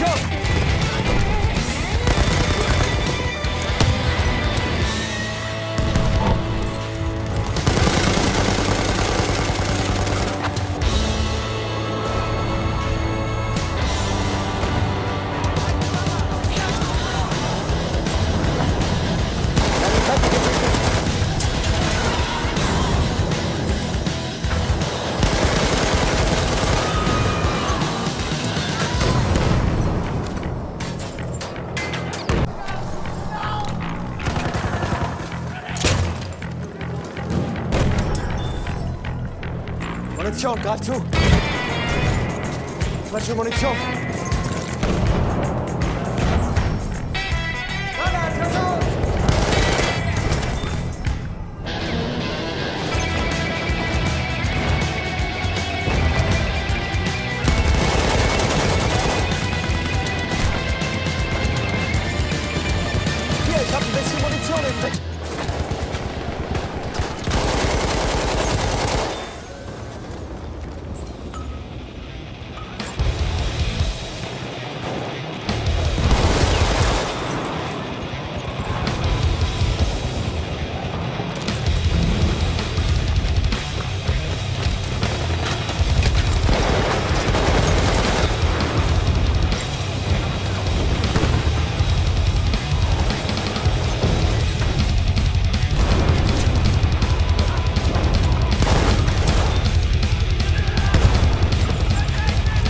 Let's! Munition, greif zu! Falsche Munition! Granat,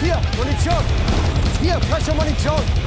Hier, Munition! Hier, frische Munition!